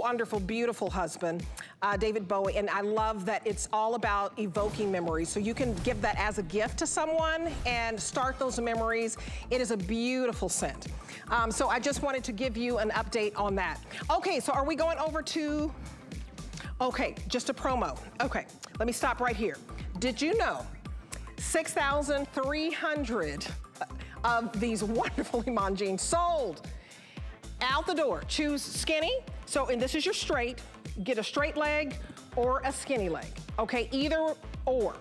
wonderful, beautiful husband, uh, David Bowie, and I love that it's all about evoking memories. So you can give that as a gift to someone and start those memories. It is a beautiful scent. Um, so I just wanted to give you an update on that. Okay, so are we going over to, okay, just a promo. Okay, let me stop right here. Did you know 6,300 of these wonderful Iman jeans sold out the door. Choose skinny, so, and this is your straight, get a straight leg or a skinny leg, okay? Either or.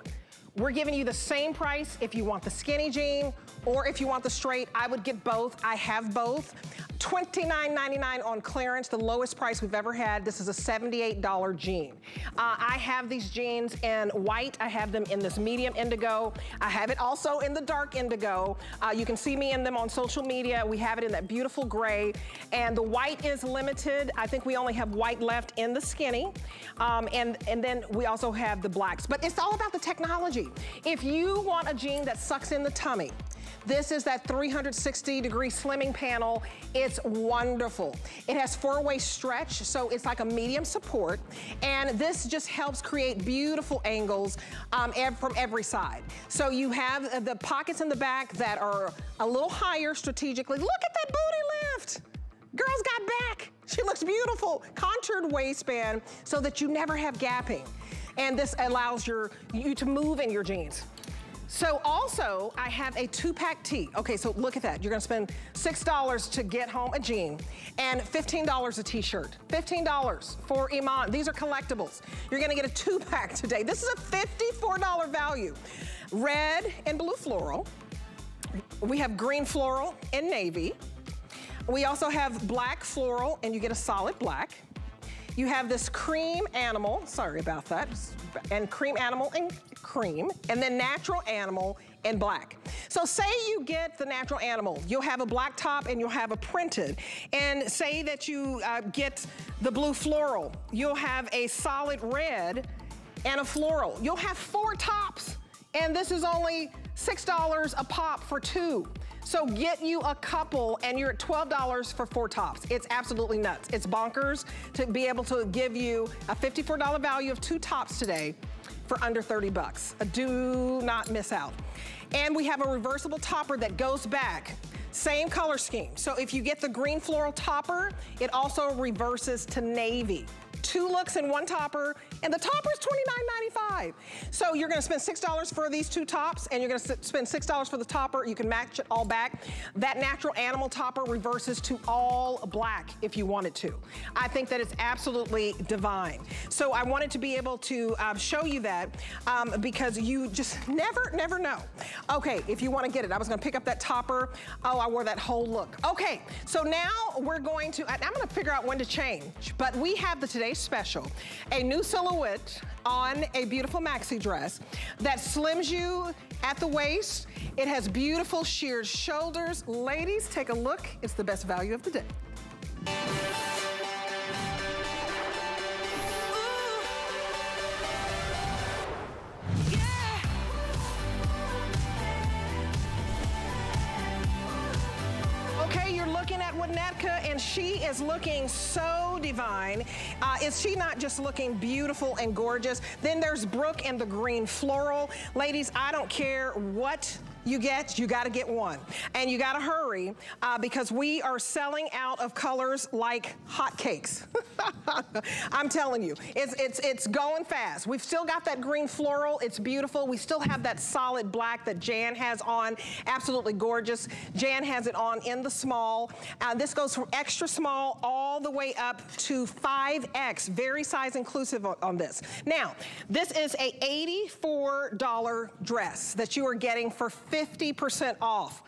We're giving you the same price if you want the skinny jean or if you want the straight, I would get both. I have both. $29.99 on clearance, the lowest price we've ever had. This is a $78 jean. Uh, I have these jeans in white. I have them in this medium indigo. I have it also in the dark indigo. Uh, you can see me in them on social media. We have it in that beautiful gray. And the white is limited. I think we only have white left in the skinny. Um, and, and then we also have the blacks. But it's all about the technology. If you want a jean that sucks in the tummy, this is that 360 degree slimming panel. It's wonderful. It has four-way stretch, so it's like a medium support. And this just helps create beautiful angles um, from every side. So you have the pockets in the back that are a little higher strategically. Look at that booty lift. Girl's got back. She looks beautiful. Contoured waistband so that you never have gapping. And this allows your you to move in your jeans. So also, I have a two-pack tee. Okay, so look at that. You're gonna spend $6 to get home a jean and $15 a t-shirt. $15 for Iman. These are collectibles. You're gonna get a two-pack today. This is a $54 value. Red and blue floral. We have green floral and navy. We also have black floral and you get a solid black. You have this cream animal, sorry about that, and cream animal and cream, and then natural animal and black. So say you get the natural animal, you'll have a black top and you'll have a printed. And say that you uh, get the blue floral, you'll have a solid red and a floral. You'll have four tops. And this is only $6 a pop for two. So get you a couple and you're at $12 for four tops. It's absolutely nuts. It's bonkers to be able to give you a $54 value of two tops today for under 30 bucks. Uh, do not miss out. And we have a reversible topper that goes back. Same color scheme. So if you get the green floral topper, it also reverses to navy two looks in one topper, and the topper is $29.95. So you're gonna spend $6 for these two tops, and you're gonna spend $6 for the topper. You can match it all back. That natural animal topper reverses to all black if you wanted to. I think that it's absolutely divine. So I wanted to be able to um, show you that um, because you just never, never know. Okay, if you wanna get it, I was gonna pick up that topper. Oh, I wore that whole look. Okay, so now we're going to, I'm gonna figure out when to change, but we have the Today special. A new silhouette on a beautiful maxi dress that slims you at the waist. It has beautiful sheer shoulders. Ladies, take a look. It's the best value of the day. Winnetka, and she is looking so divine. Uh, is she not just looking beautiful and gorgeous? Then there's Brooke in the green floral. Ladies, I don't care what you get, you gotta get one. And you gotta hurry uh, because we are selling out of colors like hotcakes. I'm telling you, it's, it's, it's going fast. We've still got that green floral, it's beautiful. We still have that solid black that Jan has on, absolutely gorgeous. Jan has it on in the small. Uh, this goes from extra small all the way up to 5X, very size inclusive on, on this. Now, this is a $84 dress that you are getting for 50% off.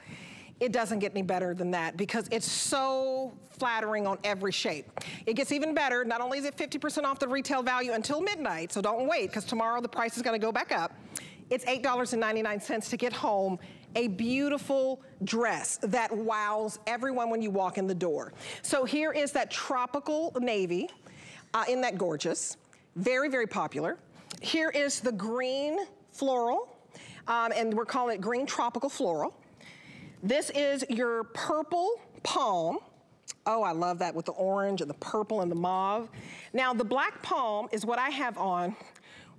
It doesn't get any better than that because it's so flattering on every shape. It gets even better. Not only is it 50% off the retail value until midnight, so don't wait because tomorrow the price is gonna go back up. It's $8.99 to get home a beautiful dress that wows everyone when you walk in the door. So here is that tropical navy uh, in that gorgeous. Very, very popular. Here is the green floral um, and we're calling it green tropical floral. This is your purple palm. Oh, I love that with the orange and the purple and the mauve. Now, the black palm is what I have on.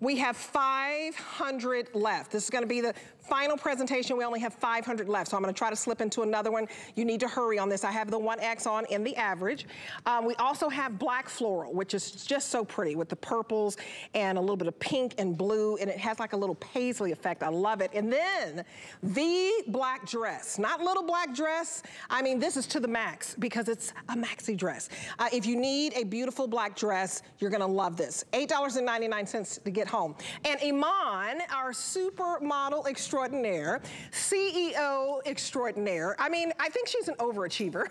We have 500 left. This is gonna be the final presentation. We only have 500 left, so I'm gonna try to slip into another one. You need to hurry on this. I have the 1X on in the average. Um, we also have black floral, which is just so pretty with the purples and a little bit of pink and blue, and it has like a little paisley effect. I love it. And then the black dress, not little black dress. I mean, this is to the max because it's a maxi dress. Uh, if you need a beautiful black dress, you're gonna love this. $8.99 to get home. And Iman, our supermodel extraordinaire, CEO extraordinaire. I mean, I think she's an overachiever.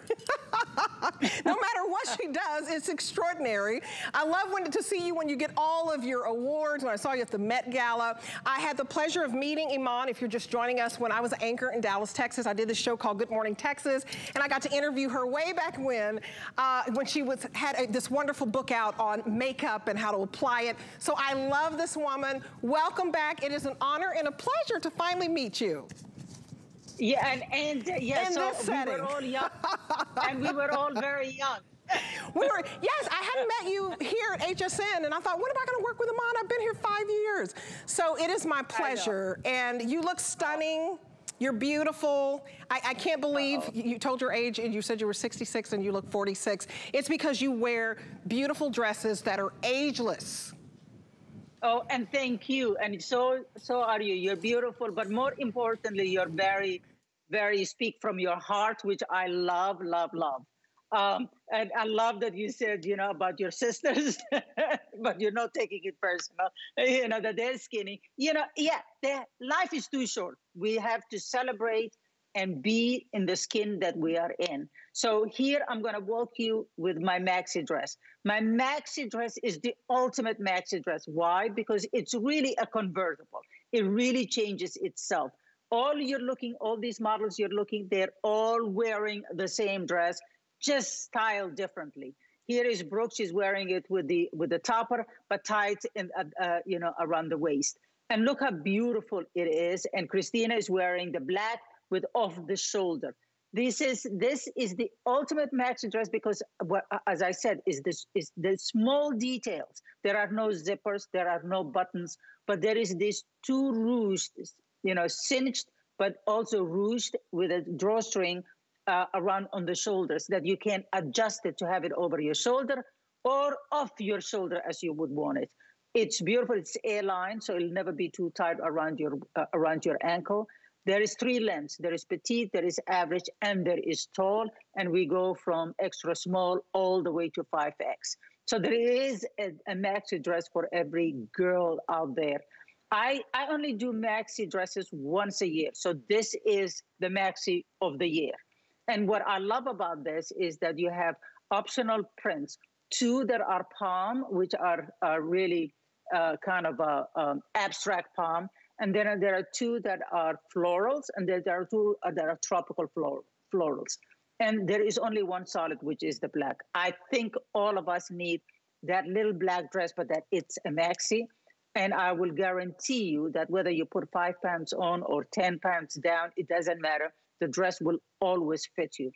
no matter what she does, it's extraordinary. I love when, to see you when you get all of your awards. When I saw you at the Met Gala, I had the pleasure of meeting Iman, if you're just joining us, when I was an anchor in Dallas, Texas. I did this show called Good Morning Texas, and I got to interview her way back when, uh, when she was had a, this wonderful book out on makeup and how to apply it. So I love this woman. Welcome back. It is an honor and a pleasure to finally meet you. Yeah, and, and uh, yeah, In so this we were all young, and we were all very young. We were, yes, I hadn't met you here at HSN, and I thought, when am I gonna work with Iman? I've been here five years. So it is my pleasure, and you look stunning. You're beautiful. I, I can't believe you you told your age and you said you were 66 and you look 46. It's because you wear beautiful dresses that are ageless. Oh, and thank you. And so, so are you. You're beautiful, but more importantly, you're very, very speak from your heart, which I love, love, love. Um, and I love that you said, you know, about your sisters, but you're not taking it personal. You know that they're skinny. You know, yeah, their life is too short. We have to celebrate and be in the skin that we are in. So here I'm going to walk you with my maxi dress. My maxi dress is the ultimate maxi dress. Why? Because it's really a convertible. It really changes itself. All you're looking, all these models you're looking, they're all wearing the same dress, just styled differently. Here is Brooke. She's wearing it with the with the topper, but tight in uh, uh, you know around the waist. And look how beautiful it is. And Christina is wearing the black with off the shoulder. This is this is the ultimate maxi dress because, as I said, is this is the small details. There are no zippers, there are no buttons, but there is this two ruched, you know, cinched, but also ruched with a drawstring uh, around on the shoulders that you can adjust it to have it over your shoulder or off your shoulder as you would want it. It's beautiful. It's A-line, so it'll never be too tight around your uh, around your ankle. There is three lengths. There is petite, there is average, and there is tall. And we go from extra small all the way to 5X. So there is a, a maxi dress for every girl out there. I, I only do maxi dresses once a year. So this is the maxi of the year. And what I love about this is that you have optional prints, two that are palm, which are, are really uh, kind of a um, abstract palm, and then there are two that are florals, and there are two uh, that are tropical flor- florals. And there is only one solid, which is the black. I think all of us need that little black dress, but that it's a maxi. And I will guarantee you that whether you put five pounds on or 10 pounds down, it doesn't matter. The dress will always fit you.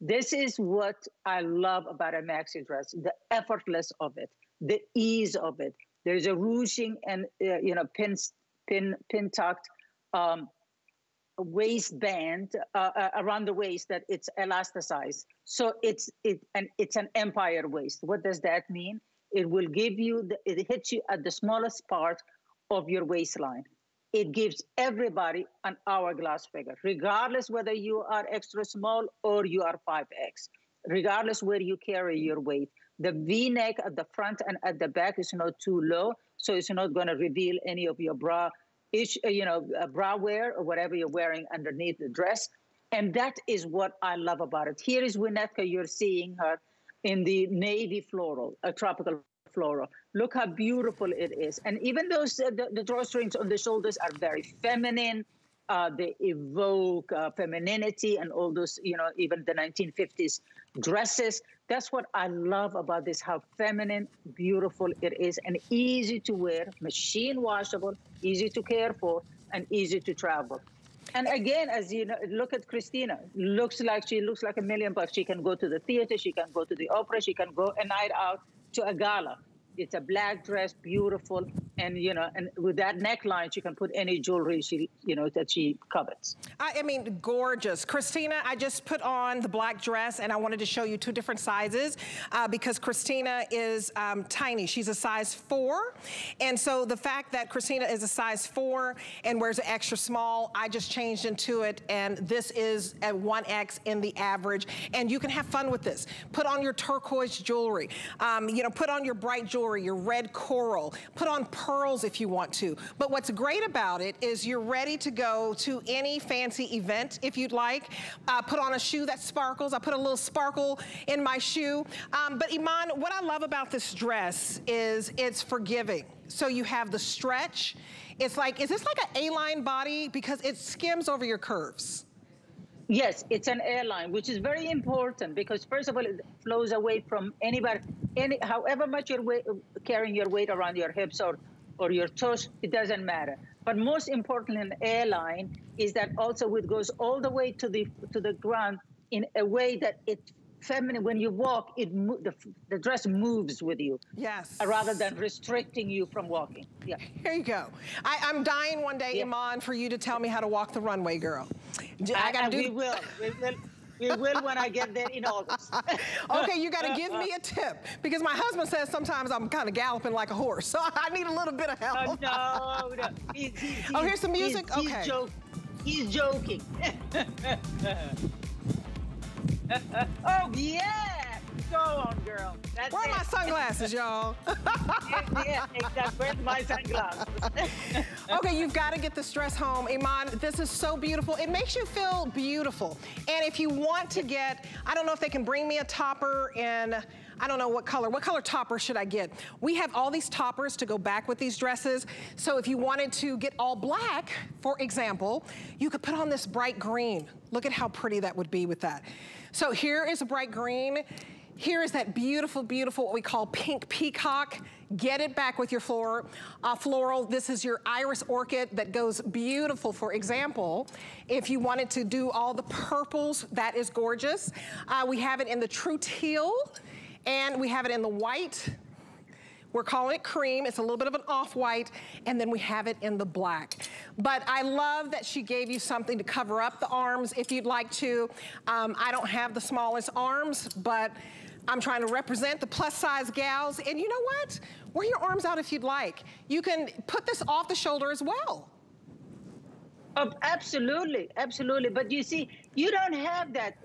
This is what I love about a maxi dress the effortless of it, the ease of it. There's a ruching and, uh, you know, pin, pin, pin tucked um, waistband uh, uh, around the waist that it's elasticized. So it's it and it's an empire waist. What does that mean? It will give you the, it hits you at the smallest part of your waistline. It gives everybody an hourglass figure, regardless whether you are extra small or you are 5X, regardless where you carry your weight. The V neck at the front and at the back is not too low, so it's not going to reveal any of your bra, ish, uh, you know, uh, bra wear or whatever you're wearing underneath the dress. And that is what I love about it. Here is Winnetka. You're seeing her in the navy floral, a tropical floral. Look how beautiful it is. And even those, uh, the, the drawstrings on the shoulders are very feminine. Uh, they evoke uh, femininity and all those, you know, even the 1950s dresses. That's what I love about this, how feminine, beautiful it is, and easy to wear, machine washable, easy to care for, and easy to travel. And again, as you know, look at Christina. Looks like she looks like a million bucks. She can go to the theater. She can go to the opera. She can go a night out to a gala. It's a black dress, beautiful, and you know, and with that neckline, she can put any jewelry she, you know, that she covets. I, I, mean, gorgeous. Christina, I just put on the black dress and I wanted to show you two different sizes uh, because Christina is um, tiny. She's a size four. And so the fact that Christina is a size four and wears an extra small, I just changed into it and this is at 1X in the average. And you can have fun with this. Put on your turquoise jewelry. Um, you know, put on your bright jewelry, your red coral. Put on pearls if you want to. But what's great about it is you're ready to go to any fancy event if you'd like. Uh, put on a shoe that sparkles. I put a little sparkle in my shoe. Um, but Iman, what I love about this dress is it's forgiving. So you have the stretch. It's like, is this like an A-line body? Because it skims over your curves. Yes, it's an A-line, which is very important because first of all, it flows away from anybody, any, however much you're weight, carrying your weight around your hips or or your toes, it doesn't matter. But most importantly, an A-line is that also it goes all the way to the to the ground in a way that it feminine when you walk it the, the dress moves with you yes. uh, rather than restricting you from walking. Yeah. Here you go. I, am dying one day yeah. iman for you to tell me how to walk the runway girl i, I gotta do we will we will we will when I get there in August. okay, you got to give me a tip because my husband says sometimes I'm kind of galloping like a horse, so I need a little bit of help. Oh, no, no. He's, he's, oh, here's some music. He's, okay. Joke, he's joking. oh yeah. Go on, girl. That's Where are my sunglasses, y'all? yeah, yeah, Where's my sunglasses? okay, you've got to get the dress home. Iman, this is so beautiful. It makes you feel beautiful. And if you want to get, I don't know if they can bring me a topper in I don't know what color. What color topper should I get? We have all these toppers to go back with these dresses. So if you wanted to get all black, for example, you could put on this bright green. Look at how pretty that would be with that. So here is a bright green. Here is that beautiful, beautiful, what we call pink peacock. Get it back with your floor, uh, floral. This is your iris orchid that goes beautiful. For example, if you wanted to do all the purples, that is gorgeous. Uh, we have it in the true teal. And we have it in the white. We're calling it cream. It's a little bit of an off-white. And then we have it in the black. But I love that she gave you something to cover up the arms if you'd like to. Um, I don't have the smallest arms, but I'm trying to represent the plus size gals. And you know what? Wear your arms out if you'd like. You can put this off the shoulder as well. Oh, absolutely, absolutely. But you see, you don't have that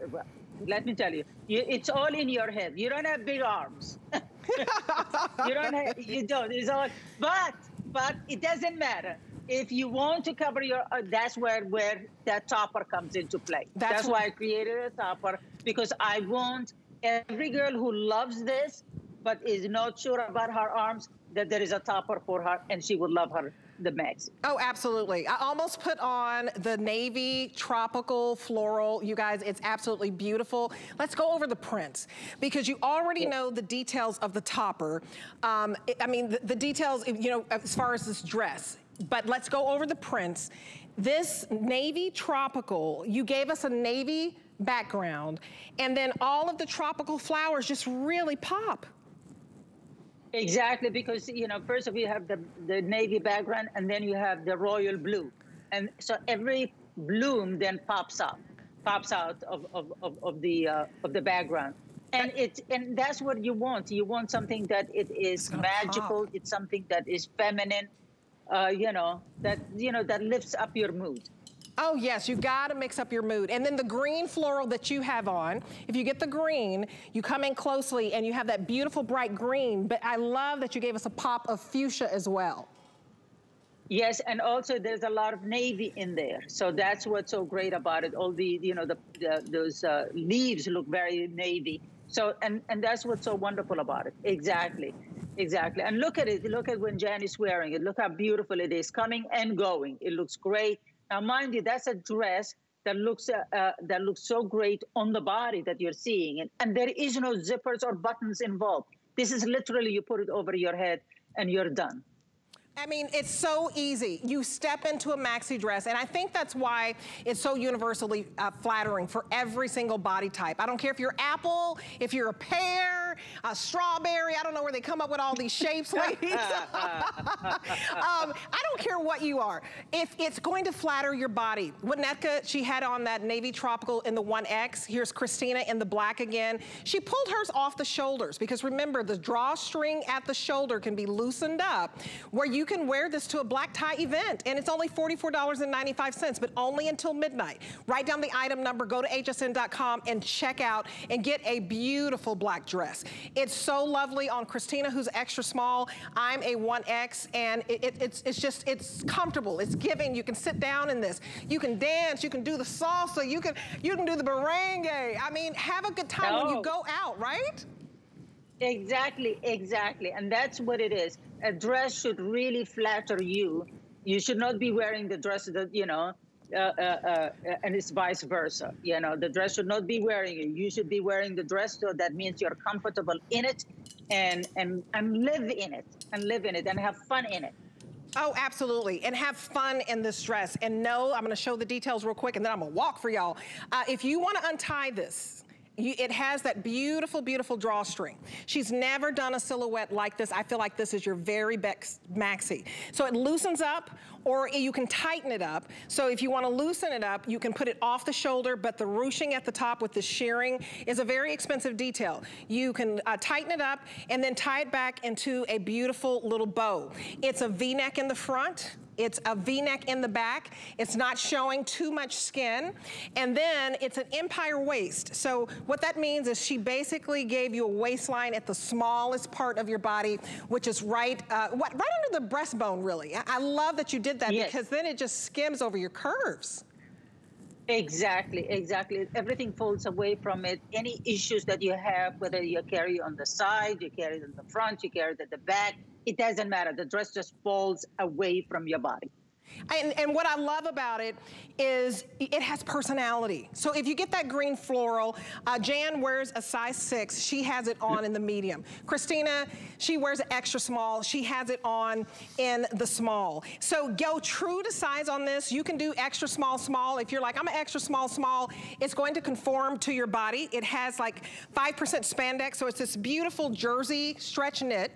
let me tell you, you, it's all in your head. You don't have big arms. you don't have, you don't. It's all, but, but it doesn't matter. If you want to cover your, uh, that's where where that topper comes into play. That's, that's why I created a topper because I want every girl who loves this but is not sure about her arms that there is a topper for her and she would love her the mags. Oh, absolutely. I almost put on the navy tropical floral. You guys, it's absolutely beautiful. Let's go over the prints because you already yeah. know the details of the topper. Um, it, I mean, the, the details, you know, as far as this dress, but let's go over the prints. This navy tropical, you gave us a navy background, and then all of the tropical flowers just really pop. Exactly, because you know, first of all, you have the the navy background, and then you have the royal blue, and so every bloom then pops up, pops out of of, of, of the uh, of the background, and it's and that's what you want. You want something that it is magical. Pop. It's something that is feminine, uh, you know, that you know that lifts up your mood. Oh yes, you've gotta mix up your mood. And then the green floral that you have on, if you get the green, you come in closely and you have that beautiful bright green, but I love that you gave us a pop of fuchsia as well. Yes, and also there's a lot of navy in there. So that's what's so great about it. All the, you know, the, the those uh, leaves look very navy. So, and, and that's what's so wonderful about it. Exactly. Exactly. And look at it. Look at when Jan is wearing it. Look how beautiful it is coming and going. It looks great. Now, mind you, that's a dress that looks uh, uh, that looks so great on the body that you're seeing, and, and there is no zippers or buttons involved. This is literally you put it over your head and you're done. I mean, it's so easy. You step into a maxi dress, and I think that's why it's so universally uh, flattering for every single body type. I don't care if you're apple, if you're a pear, a strawberry, I don't know where they come up with all these shapes, ladies. um, I don't care what you are. If it's going to flatter your body. Winnetka, she had on that navy tropical in the 1X. Here's Christina in the black again. She pulled hers off the shoulders because remember, the drawstring at the shoulder can be loosened up where you you can wear this to a black tie event and it's only $44.95, but only until midnight. Write down the item number, go to hsn.com and check out and get a beautiful black dress. It's so lovely on Christina, who's extra small. I'm a 1X and it, it, it's, it's just, it's comfortable. It's giving. You can sit down in this. You can dance. You can do the salsa. You can, you can do the merengue. I mean, have a good time no. when you go out, right? Exactly, exactly. And that's what it is. A dress should really flatter you. You should not be wearing the dress that, you know, uh, uh, uh, and it's vice versa. You know, the dress should not be wearing it. You should be wearing the dress so that means you're comfortable in it and, and, and live in it and live in it and have fun in it. Oh, absolutely. And have fun in this dress. And no, I'm gonna show the details real quick and then I'm gonna walk for y'all. Uh, if you wanna untie this, it has that beautiful, beautiful drawstring. She's never done a silhouette like this. I feel like this is your very best maxi. So it loosens up or you can tighten it up. So if you wanna loosen it up, you can put it off the shoulder, but the ruching at the top with the shearing is a very expensive detail. You can uh, tighten it up and then tie it back into a beautiful little bow. It's a V-neck in the front, it's a V-neck in the back. It's not showing too much skin. And then it's an empire waist. So what that means is she basically gave you a waistline at the smallest part of your body, which is right, uh, what, right under the breastbone, really. I, I love that you did that yes. because then it just skims over your curves. Exactly, exactly. Everything folds away from it. Any issues that you have, whether you carry on the side, you carry it in the front, you carry it at the back, it doesn't matter. The dress just falls away from your body. And, and, what I love about it is it has personality. So if you get that green floral, uh, Jan wears a size six. She has it on in the medium. Christina, she wears an extra small. She has it on in the small. So go true to size on this. You can do extra small, small. If you're like, I'm an extra small, small, it's going to conform to your body. It has like 5% spandex, so it's this beautiful jersey stretch knit.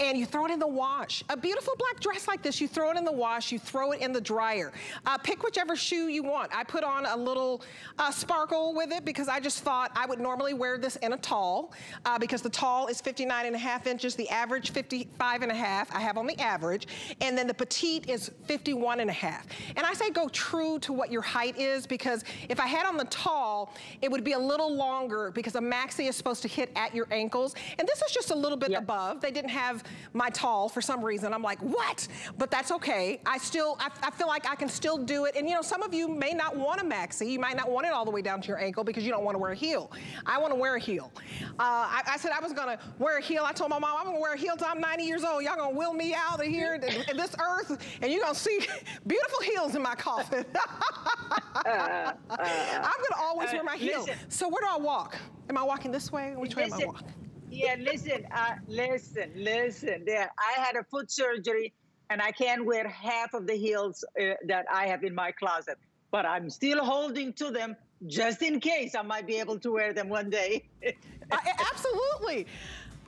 And you throw it in the wash. A beautiful black dress like this, you throw it in the wash, you throw it in the dryer. Uh, pick whichever shoe you want. I put on a little uh, sparkle with it because I just thought I would normally wear this in a tall uh, because the tall is 59 and a half inches, the average 55 and a half. I have on the average. And then the petite is 51 and a half. And I say go true to what your height is because if I had on the tall, it would be a little longer because a maxi is supposed to hit at your ankles. And this is just a little bit yep. above. They didn't have my tall for some reason. I'm like, what? But that's okay. I still, I I, I, feel like I can still do it. And you know, some of you may not want a maxi. You might not want it all the way down to your ankle because you don't want to wear a heel. I want to wear a heel. Uh, I, I, said I was going to wear a heel. I told my mom, I'm going to wear a heel till I'm 90 years old. Y'all going to wheel me out of here in this earth and you're going to see beautiful heels in my coffin. uh, uh, I'm going to always wear my heel. Listen. So where do I walk? Am I walking this way? Which listen, way am I walking? Yeah, listen, uh, listen, listen. There, I had a foot surgery and I can't wear half of the heels uh, that I have in my closet, but I'm still holding to them just in case I might be able to wear them one day. absolutely.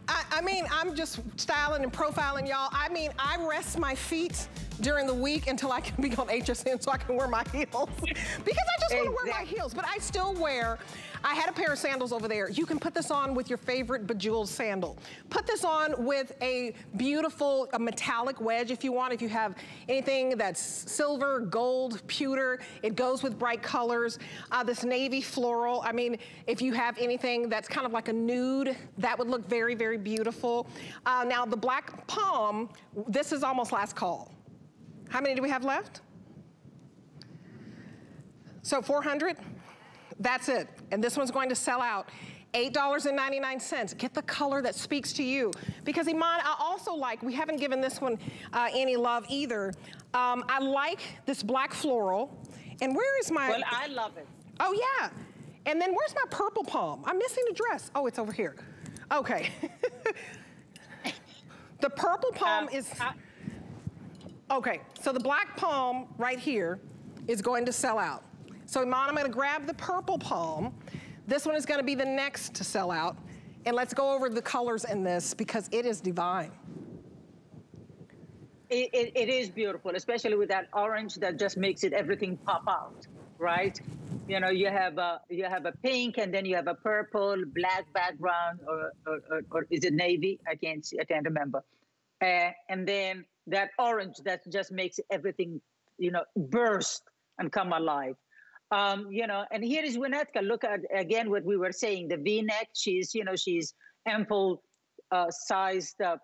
I, I, mean, I'm just styling and profiling y'all. I mean, I rest my feet during the week until I can be on HSN so I can wear my heels. because I just want to wear my heels, but I still wear I had a pair of sandals over there. You can put this on with your favorite bejeweled sandal. Put this on with a beautiful a metallic wedge if you want. If you have anything that's silver, gold, pewter, it goes with bright colors. Uh, this navy floral, I mean, if you have anything that's kind of like a nude, that would look very, very beautiful. Uh, now the black palm, this is almost last call. How many do we have left? So 400? That's it. And this one's going to sell out. $8.99. Get the color that speaks to you. Because Iman, I also like, we haven't given this one uh, any love either. Um, I like this black floral. And where is my... Well, I love it. Oh, yeah. And then where's my purple palm? I'm missing a dress. Oh, it's over here. Okay. the purple palm uh, is... Okay, so the black palm right here is going to sell out. So Iman, I'm gonna grab the purple palm. This one is gonna be the next to sell out. And let's go over the colors in this because it is divine. It, it, it is beautiful, especially with that orange that just makes it everything pop out, right? You know, you have a you have a pink, and then you have a purple, black background, or or, or, or is it navy? I can't see, I can't remember. Uh, and then that orange that just makes everything, you know, burst and come alive. Um, you know, and here is Winnetka. Look at again what we were saying. The V-neck. She's, you know, she's ample uh, sized, uh,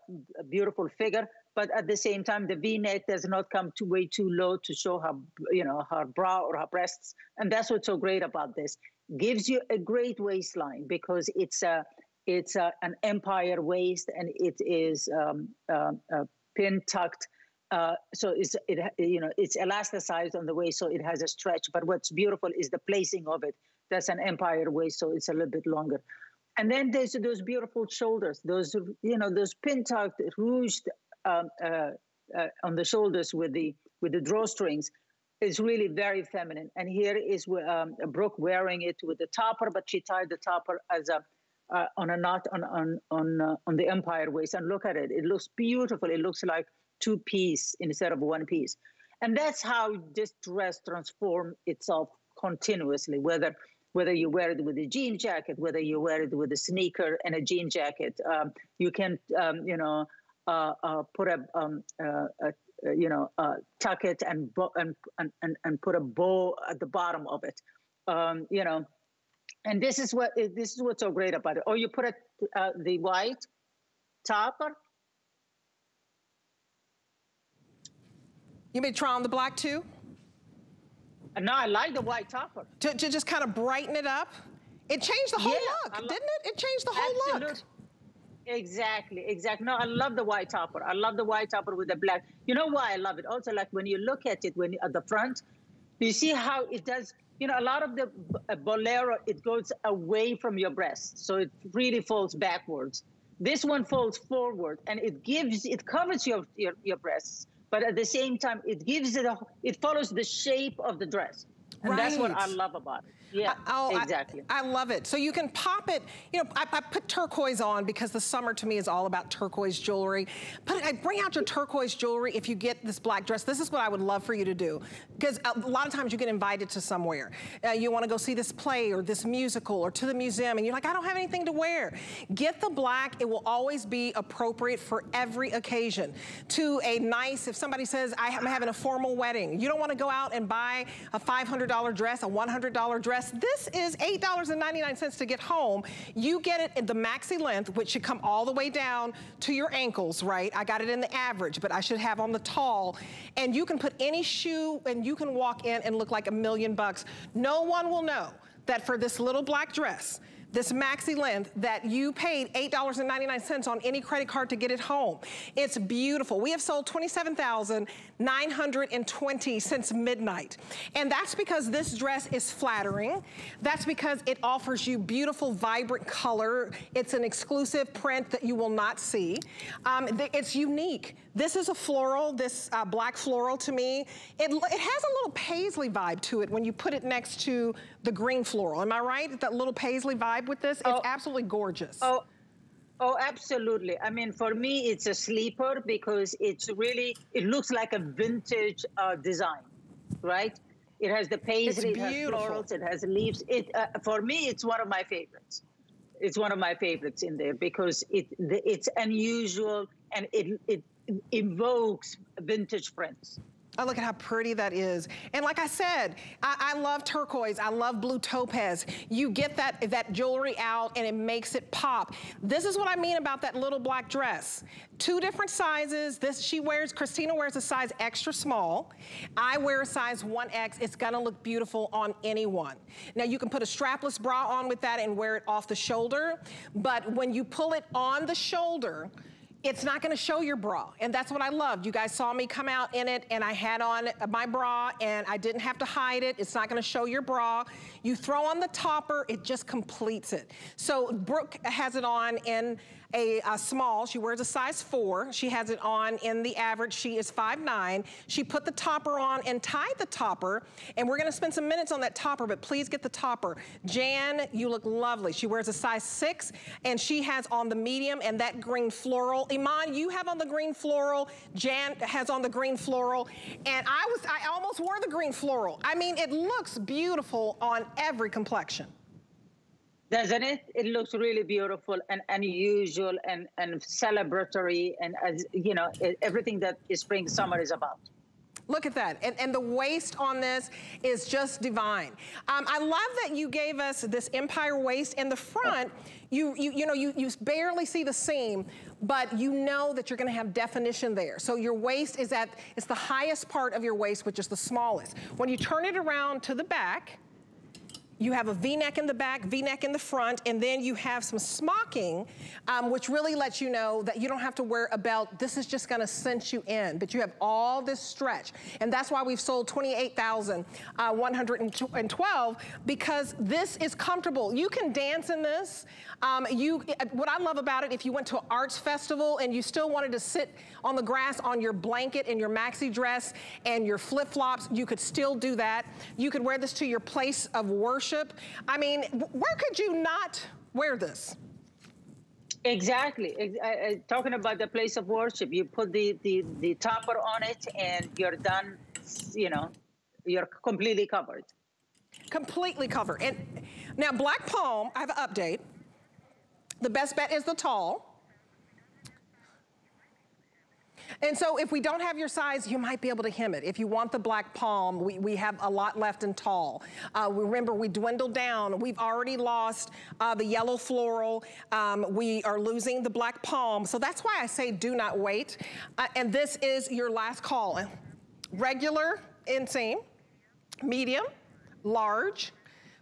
beautiful figure but at the same time, the V-neck does not come too way too low to show her, you know, her bra or her breasts, and that's what's so great about this. Gives you a great waistline because it's a it's a, an empire waist and it is um, uh, uh, pin tucked. Uh, so it's it you know it's elasticized on the waist, so it has a stretch. But what's beautiful is the placing of it. That's an empire waist, so it's a little bit longer. And then there's those beautiful shoulders, those you know those pin tucked, ruched um, uh, uh, on the shoulders with the with the drawstrings is really very feminine. And here is um, Brooke wearing it with the topper, but she tied the topper as a uh, on a knot on on on uh, on the empire waist. And look at it; it looks beautiful. It looks like two piece instead of one piece. And that's how this dress transforms itself continuously. Whether whether you wear it with a jean jacket, whether you wear it with a sneaker and a jean jacket, um, you can um, you know uh, uh, put a, um, uh, a you know, tuck it and, bo- and, and, and put a bow at the bottom of it. Um, you know, and this is what this is what's so great about it. Or you put a, uh, the white topper. You may try on the black too. No, I like the white topper. To, to just kind of brighten it up. It changed the whole yeah, look, didn't it? It changed the whole Absolute. look. Exactly, exactly. No, I love the white topper. I love the white topper with the black. You know why I love it? Also, like when you look at it when at the front, you see how it does. You know, a lot of the uh, bolero it goes away from your breast, so it really falls backwards. This one falls forward, and it gives it covers your your, your breasts, but at the same time it gives it a it follows the shape of the dress, and right. that's what I love about it. Yeah, oh, exactly. I, I, love it. So you can pop it, you know, I, I, put turquoise on because the summer to me is all about turquoise jewelry. But I bring out your turquoise jewelry if you get this black dress. This is what I would love for you to do. Because a lot of times you get invited to somewhere. Uh, you want to go see this play or this musical or to the museum and you're like, I don't have anything to wear. Get the black. It will always be appropriate for every occasion. To a nice, if somebody says, I'm having a formal wedding, you don't want to go out and buy a $500 dress, a $100 dress dress. This is $8.99 to get home. You get it in the maxi length, which should come all the way down to your ankles, right? I got it in the average, but I should have on the tall. And you can put any shoe and you can walk in and look like a million bucks. No one will know that for this little black dress, this maxi length that you paid $8.99 on any credit card to get it home. It's beautiful. We have sold 27,920 since midnight. And that's because this dress is flattering. That's because it offers you beautiful, vibrant color. It's an exclusive print that you will not see. Um, it's unique. This is a floral, this uh, black floral to me. It, it has a little paisley vibe to it when you put it next to the green floral. Am I right? That little paisley vibe with this? Oh, it's absolutely gorgeous. Oh, Oh, absolutely. I mean, for me, it's a sleeper because it's really, it looks like a vintage uh, design, right? It has the paisley, it has florals, it has leaves. It uh, For me, it's one of my favorites. It's one of my favorites in there because it it's unusual and it, it evokes vintage prints. Oh, look at how pretty that is. And like I said, I, I, love turquoise. I love blue topaz. You get that, that jewelry out and it makes it pop. This is what I mean about that little black dress. Two different sizes. This She wears, Christina wears a size extra small. I wear a size 1X. It's gonna look beautiful on anyone. Now you can put a strapless bra on with that and wear it off the shoulder. But when you pull it on the shoulder, it's not gonna show your bra. And that's what I loved. You guys saw me come out in it and I had on my bra and I didn't have to hide it. It's not gonna show your bra. You throw on the topper, it just completes it. So Brooke has it on in a, a, small. She wears a size four. She has it on in the average. She is 5'9". She put the topper on and tied the topper. And we're gonna spend some minutes on that topper, but please get the topper. Jan, you look lovely. She wears a size six and she has on the medium and that green floral. Iman, you have on the green floral. Jan has on the green floral. And I was, I almost wore the green floral. I mean, it looks beautiful on every complexion doesn't it? It looks really beautiful and unusual and, and celebratory and as you know, everything that spring summer is about. Look at that. And, and the waist on this is just divine. Um, I love that you gave us this empire waist in the front. You, you, you know, you, you barely see the seam, but you know that you're gonna have definition there. So your waist is at, it's the highest part of your waist, which is the smallest. When you turn it around to the back, you have a V-neck in the back, V-neck in the front, and then you have some smocking, um, which really lets you know that you don't have to wear a belt. This is just gonna cinch you in, but you have all this stretch. And that's why we've sold 28,112 uh, because this is comfortable. You can dance in this. Um, you, what I love about it, if you went to an arts festival and you still wanted to sit on the grass on your blanket and your maxi dress and your flip-flops, you could still do that. You could wear this to your place of worship. I mean, where could you not wear this? Exactly. Uh, uh, talking about the place of worship, you put the, the, the topper on it and you're done, you know, you're completely covered. Completely covered. And now Black Palm, I have an update. The best bet is the tall. And so if we don't have your size, you might be able to hem it. If you want the black palm, we, we have a lot left in tall. Uh, remember, we dwindled down. We've already lost uh, the yellow floral. Um, we are losing the black palm. So that's why I say do not wait. Uh, and this is your last call. Regular inseam, medium, large,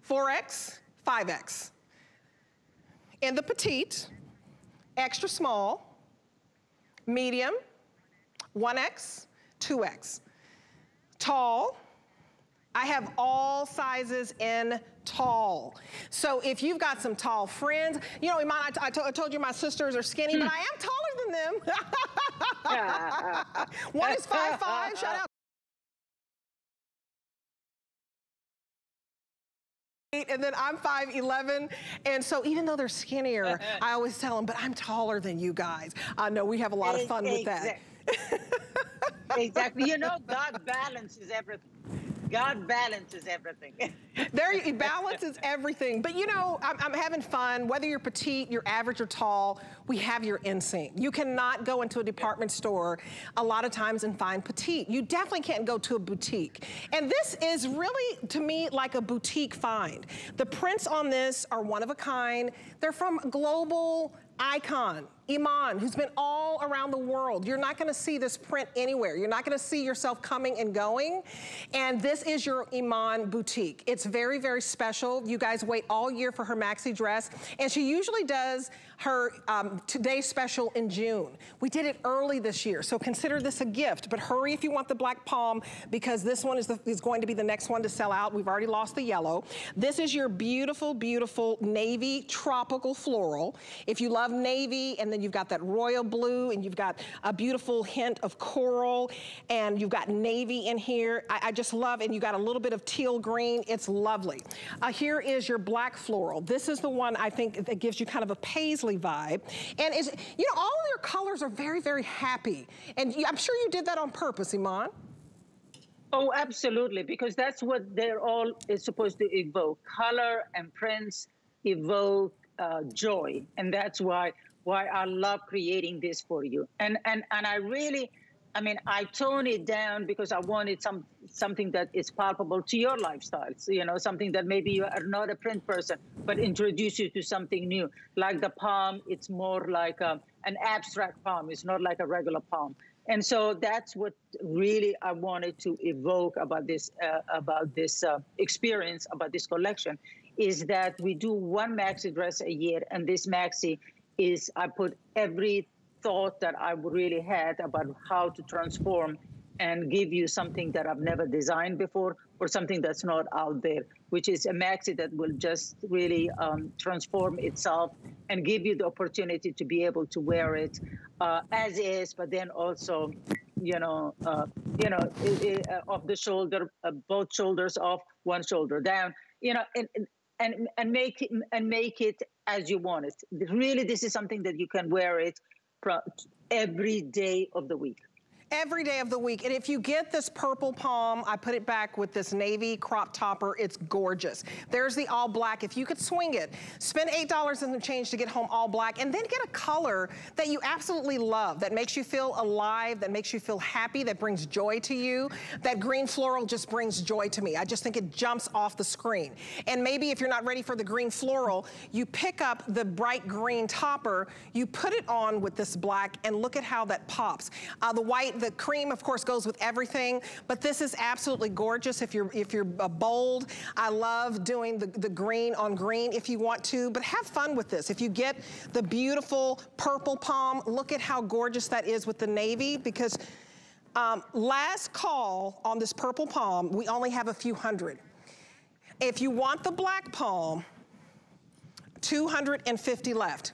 4X, 5X. In the petite, extra small, medium, 1X, 2X. Tall, I have all sizes in tall. So if you've got some tall friends, you know, Iman, I, told you my sisters are skinny, but I am taller than them. One is five five. shout out. and then I'm 5'11", and so even though they're skinnier, I always tell them, but I'm taller than you guys. I uh, know we have a lot of fun with that. Exactly. You know, God balances everything. God balances everything. there, he balances everything. But you know, I'm, I'm, having fun. Whether you're petite, you're average or tall, we have your inseam. You cannot go into a department store a lot of times and find petite. You definitely can't go to a boutique. And this is really, to me, like a boutique find. The prints on this are one of a kind. They're from global icon, Iman, who's been all around the world. You're not gonna see this print anywhere. You're not gonna see yourself coming and going. And this is your Iman boutique. It's very, very special. You guys wait all year for her maxi dress. And she usually does her um, today's special in June. We did it early this year, so consider this a gift. But hurry if you want the black palm because this one is, the, is going to be the next one to sell out. We've already lost the yellow. This is your beautiful, beautiful navy tropical floral. If you love navy and then you've got that royal blue and you've got a beautiful hint of coral and you've got navy in here. I, I just love, and you got a little bit of teal green. It's lovely. Uh, here is your black floral. This is the one I think that gives you kind of a paisley vibe. And is, you know, all your colors are very, very happy. And I'm sure you did that on purpose, Iman. Oh, absolutely, because that's what they're all is supposed to evoke. Color and prints evoke uh, joy, and that's why why I love creating this for you. And and and I really, I mean, I tone it down because I wanted some something that is palpable to your lifestyles. You know, something that maybe you are not a print person, but introduce you to something new. Like the palm, it's more like a, an abstract palm. It's not like a regular palm. And so that's what really I wanted to evoke about this uh, about this uh, experience about this collection is that we do one maxi dress a year, and this maxi is I put every thought that I really had about how to transform and give you something that I've never designed before or something that's not out there, which is a maxi that will just really um, transform itself and give you the opportunity to be able to wear it uh, as is, but then also, you know, uh, you know, it, it, uh, off the shoulder, uh, both shoulders off, one shoulder down, you know, and, and and make it and make it as you want it. Really, this is something that you can wear it every day of the week every day of the week. And if you get this purple palm, I put it back with this navy crop topper. It's gorgeous. There's the all black. If you could swing it, spend $8 and some change to get home all black and then get a color that you absolutely love, that makes you feel alive, that makes you feel happy, that brings joy to you. That green floral just brings joy to me. I just think it jumps off the screen. And maybe if you're not ready for the green floral, you pick up the bright green topper, you put it on with this black and look at how that pops. Uh, the white, the cream, of course, goes with everything, but this is absolutely gorgeous if you're if you're bold. I love doing the, the green on green if you want to, but have fun with this. If you get the beautiful purple palm, look at how gorgeous that is with the navy because um, last call on this purple palm, we only have a few hundred. If you want the black palm, 250 left.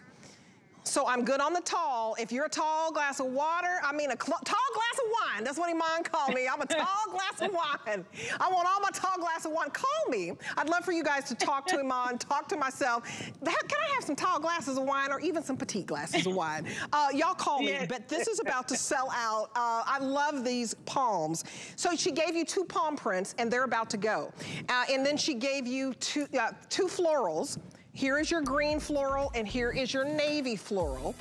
So I'm good on the tall. If you're a tall glass of water, I mean a tall glass of wine. That's what Iman called me. I'm a tall glass of wine. I want all my tall glass of wine. Call me. I'd love for you guys to talk to Iman, talk to myself. Can I have some tall glasses of wine or even some petite glasses of wine? Uh, Y'all call me, but this is about to sell out. Uh, I love these palms. So she gave you two palm prints and they're about to go. Uh, and then she gave you two, uh, two florals. Here is your green floral and here is your navy floral.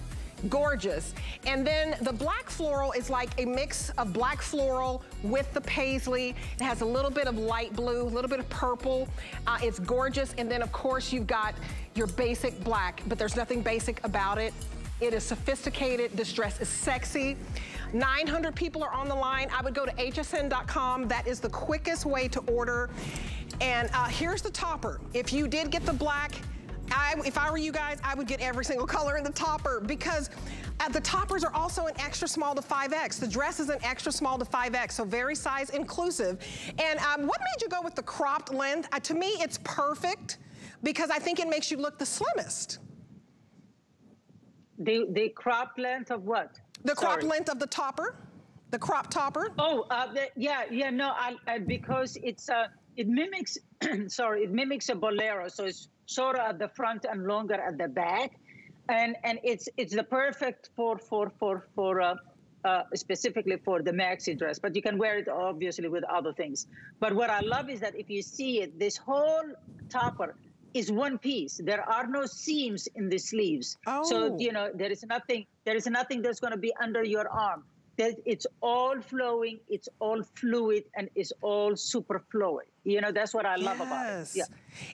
Gorgeous. And then the black floral is like a mix of black floral with the paisley. It has a little bit of light blue, a little bit of purple. Uh, it's gorgeous. And then of course you've got your basic black, but there's nothing basic about it. It is sophisticated. This dress is sexy. 900 people are on the line. I would go to hsn.com. That is the quickest way to order. And uh, here's the topper. If you did get the black, I, if I were you guys, I would get every single color in the topper because uh, the toppers are also an extra small to 5X. The dress is an extra small to 5X, so very size inclusive. And um, what made you go with the cropped length? Uh, to me, it's perfect because I think it makes you look the slimmest. The, the cropped length of what? The Sorry. cropped length of the topper. The crop topper. Oh, uh, the, yeah, yeah, no, I, I, because it's, uh, it mimics, sorry, it mimics a bolero, so it's shorter at the front and longer at the back, and and it's it's the perfect for for for for uh, uh, specifically for the maxi dress, but you can wear it obviously with other things. But what I love is that if you see it, this whole topper is one piece. There are no seams in the sleeves. Oh. So, you know, there is nothing, there is nothing that's going to be under your arm that it's all flowing, it's all fluid, and it's all super flowing. You know, that's what I love yes. about it. Yeah.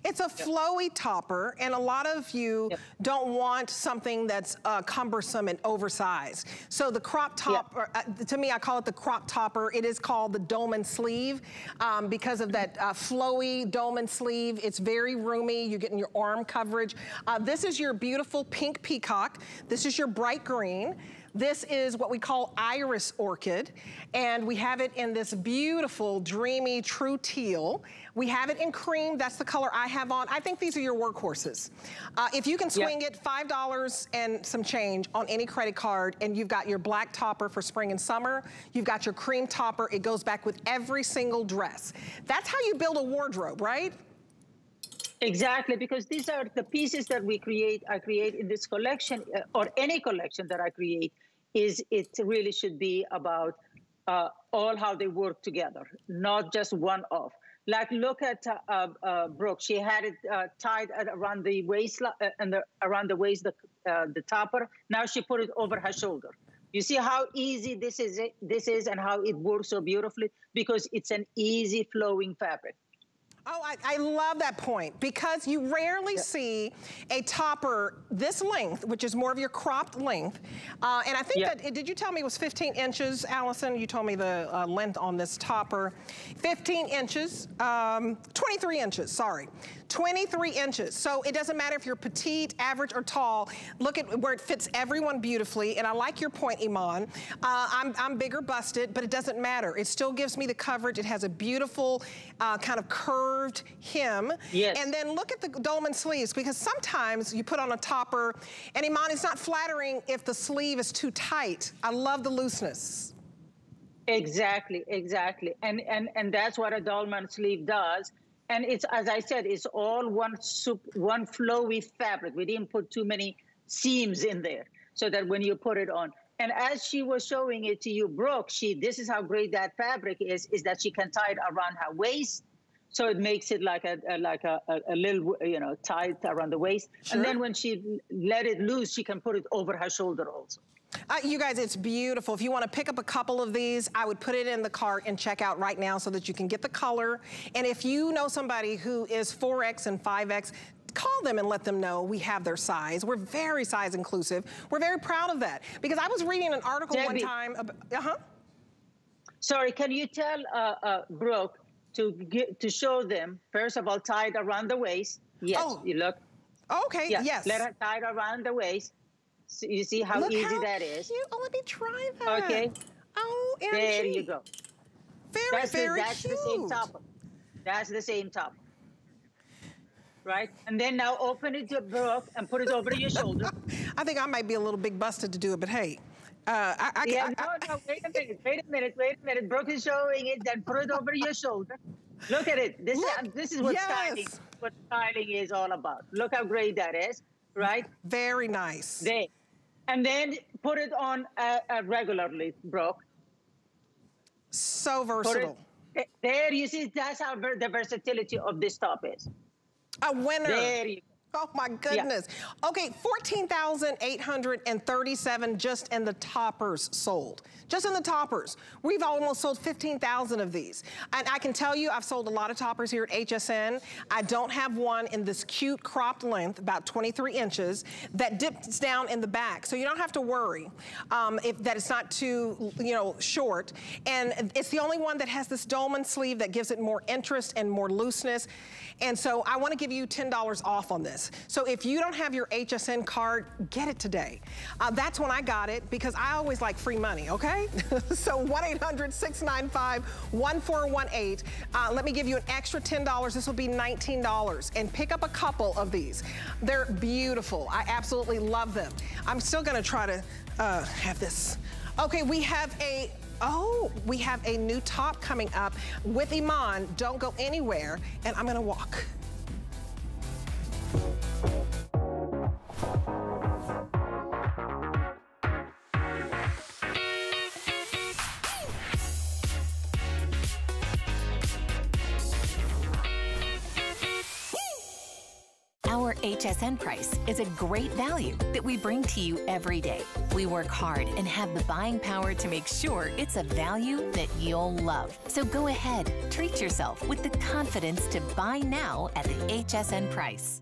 It's a flowy topper, and a lot of you yep. don't want something that's uh, cumbersome and oversized. So the crop top, yep. uh, to me, I call it the crop topper. It is called the dolman sleeve um, because of that uh, flowy dolman sleeve. It's very roomy. You're getting your arm coverage. Uh, this is your beautiful pink peacock. This is your bright green. This is what we call iris orchid, and we have it in this beautiful, dreamy, true teal. We have it in cream. That's the color I have on. I think these are your workhorses. Uh, if you can swing yep. it, $5 and some change on any credit card, and you've got your black topper for spring and summer, you've got your cream topper. It goes back with every single dress. That's how you build a wardrobe, right? Exactly, because these are the pieces that we create, I create in this collection, uh, or any collection that I create, is it really should be about uh, all how they work together, not just one off. Like look at uh, uh, uh Brooke. She had it uh, tied around the waist uh, and the, around the waist, the, the topper. Now she put it over her shoulder. You see how easy this is. This is and how it works so beautifully because it's an easy flowing fabric. Oh, I, I, love that point because you rarely see a topper this length, which is more of your cropped length. Uh, and I think that, did you tell me it was 15 inches, Allison? You told me the uh, length on this topper. 15 inches, um, 23 inches, sorry. 23 inches. So it doesn't matter if you're petite, average, or tall. Look at where it fits everyone beautifully. And I like your point, Iman. Uh, I'm, I'm bigger busted, but it doesn't matter. It still gives me the coverage. It has a beautiful uh, kind of curved hem. Yes. And then look at the dolman sleeves because sometimes you put on a topper and Iman, it's not flattering if the sleeve is too tight. I love the looseness. Exactly, exactly. And and and that's what a dolman sleeve does. And it's as I said, it's all one soup, one flowy fabric. We didn't put too many seams in there so that when you put it on. And as she was showing it to you, Brooke, she this is how great that fabric is, is that she can tie it around her waist. So it makes it like a, a like a, a, little, you know, tight around the waist. Sure. And then when she let it loose, she can put it over her shoulder also. Uh, you guys, it's beautiful. If you want to pick up a couple of these, I would put it in the cart and check out right now so that you can get the color. And if you know somebody who is 4X and 5X, call them and let them know we have their size. We're very size inclusive. We're very proud of that. Because I was reading an article Debbie, one time, uh-huh. Sorry, can you tell uh, uh, Brooke to get, to show them, first of all, tied around the waist. Yes, oh. you look. Okay, yeah. yes. Let her tie it around the waist. So you see how Look easy how that is? Cute. Oh, let me try that. Okay. Oh, Angie. There you go. Very, that's very the, that's cute. the same top. That's the same top. Right? And then now open it to Brooke and put it over your shoulder. I think I might be a little big busted to do it, but hey. Uh, I, I, yeah, I, no, no, wait a minute, wait a minute, wait a minute. Brooke is showing it, then put it over your shoulder. Look at it. This, Look, is, this is what yes. styling, what styling is all about. Look how great that is, right? Very nice. There and then put it on uh, uh, regularly, Brooke. So versatile. It, there, you see, that's how ver the versatility of this top is. A winner. There you go. Oh my goodness. Yeah. Okay, 14,837 just in the toppers sold. Just in the toppers. We've almost sold 15,000 of these. And I can tell you, I've sold a lot of toppers here at HSN. I don't have one in this cute cropped length, about 23 inches, that dips down in the back. So you don't have to worry um, if that it's not too, you know, short. And it's the only one that has this dolman sleeve that gives it more interest and more looseness. And so I wanna give you $10 off on this. So if you don't have your HSN card, get it today. Uh, that's when I got it because I always like free money, okay? so 1-800-695-1418. Uh, let me give you an extra $10. This will be $19 and pick up a couple of these. They're beautiful. I absolutely love them. I'm still gonna try to uh, have this. Okay, we have a Oh, we have a new top coming up with Iman. Don't go anywhere, and I'm gonna walk. Our HSN price is a great value that we bring to you every day. We work hard and have the buying power to make sure it's a value that you'll love. So go ahead, treat yourself with the confidence to buy now at the HSN price.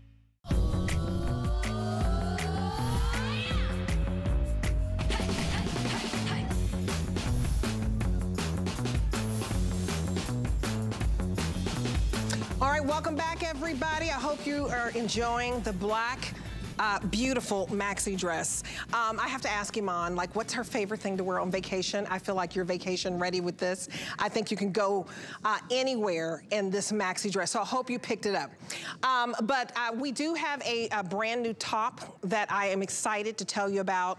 Right, welcome back, everybody. I hope you are enjoying the black Uh, beautiful maxi dress. Um, I have to ask Iman, like, what's her favorite thing to wear on vacation? I feel like you're vacation ready with this. I think you can go uh, anywhere in this maxi dress, so I hope you picked it up. Um, but uh, we do have a, a brand new top that I am excited to tell you about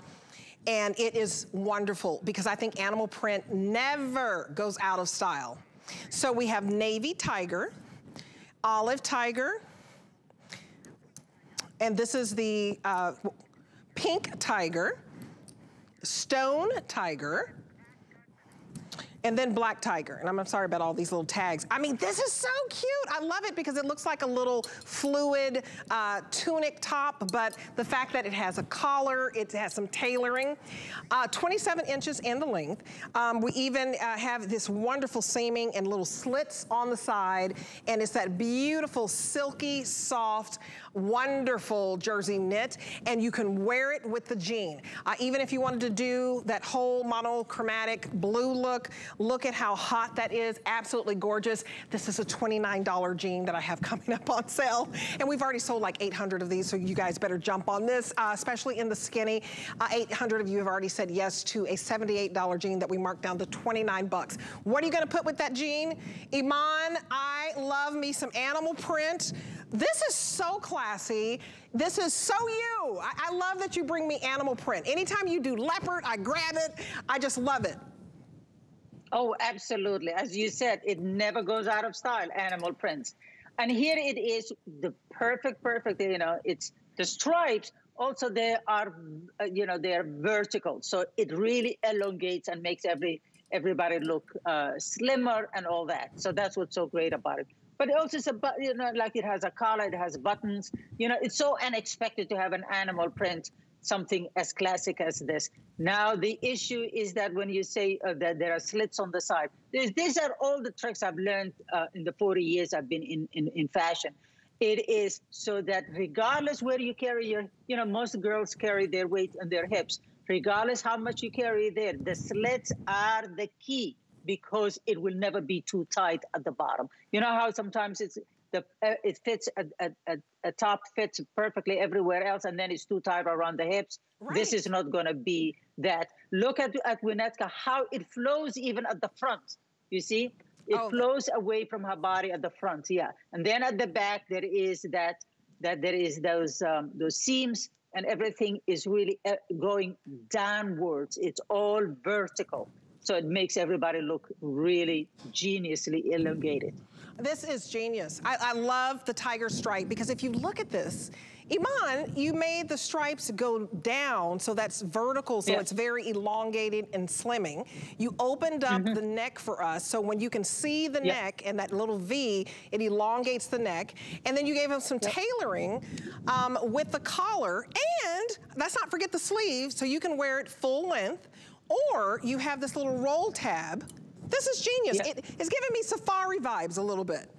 and it is wonderful because I think animal print never goes out of style. So we have navy tiger, olive tiger, and this is the uh, pink tiger, stone tiger, and then black tiger. And I'm sorry about all these little tags. I mean, this is so cute. I love it because it looks like a little fluid uh, tunic top, but the fact that it has a collar, it has some tailoring. Uh, 27 inches in the length. Um, we even uh, have this wonderful seaming and little slits on the side, and it's that beautiful, silky, soft, wonderful jersey knit, and you can wear it with the jean. Uh, even if you wanted to do that whole monochromatic blue look, look at how hot that is, absolutely gorgeous. This is a $29 jean that I have coming up on sale, and we've already sold like 800 of these, so you guys better jump on this, uh, especially in the skinny. Uh, 800 of you have already said yes to a $78 jean that we marked down to 29 bucks. What are you gonna put with that jean? Iman, I love me some animal print. This is so classy. This is so you. I, I, love that you bring me animal print. Anytime you do leopard, I grab it. I just love it. Oh, absolutely. As you said, it never goes out of style, animal prints. And here it is, the perfect, perfect, you know, it's the stripes. Also, they are, uh, you know, they're vertical. So it really elongates and makes every everybody look uh, slimmer and all that. So that's what's so great about it but also is a you know like it has a collar it has buttons. You know it's so unexpected to have an animal print something as classic as this. Now the issue is that when you say uh, that there are slits on the side these are all the tricks i've learned uh, in the 40 years i've been in, in, in fashion. It is so that regardless where you carry your you know most girls carry their weight on their hips regardless how much you carry there the slits are the key because it will never be too tight at the bottom. You know how sometimes it's the uh, it fits a, a, a, top fits perfectly everywhere else, and then it's too tight around the hips. Right. This is not going to be that. Look at at Winnetka how it flows even at the front. You see, it oh. flows away from her body at the front. Yeah, and then at the back there is that that there is those um, those seams and everything is really uh, going downwards. It's all vertical. So it makes everybody look really geniusly elongated. This is genius. I, I love the tiger stripe because if you look at this, Iman, you made the stripes go down, so that's vertical, so it's very elongated and slimming. You opened up mm -hmm. the neck for us, so when you can see the yep. neck and that little V, it elongates the neck. And then you gave us some yep. tailoring um, with the collar, and let's not forget the sleeve, so you can wear it full length. Or you have this little roll tab. This is genius. Yeah. It, it's giving me safari vibes a little bit.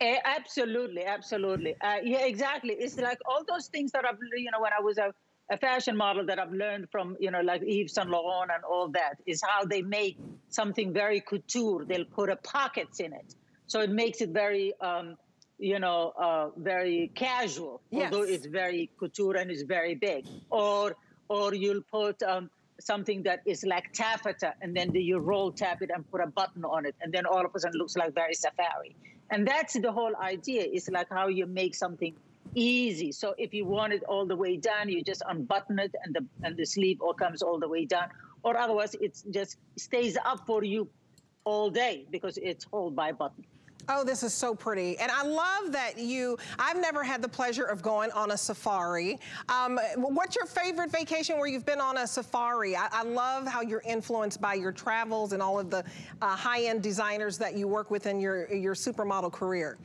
Uh, absolutely, absolutely. Uh, yeah, exactly. It's like all those things that I've, you know, when I was a, a fashion model that I've learned from, you know, like Yves Saint Laurent and all that, is how they make something very couture. They'll put a pockets in it, so it makes it very, um, you know, uh, very casual. Yes. Although it's very couture and it's very big. Or, or you'll put um, something that is like taffeta and then you roll tap it and put a button on it and then all of a sudden looks like very safari. And that's the whole idea is like how you make something easy. So if you want it all the way down you just unbutton it and the and the sleeve all comes all the way down or otherwise it just stays up for you all day because it's held by button Oh, this is so pretty. And I love that you, I've never had the pleasure of going on a safari. Um, what's your favorite vacation where you've been on a safari? I, I love how you're influenced by your travels and all of the uh, high-end designers that you work with in your, your supermodel career.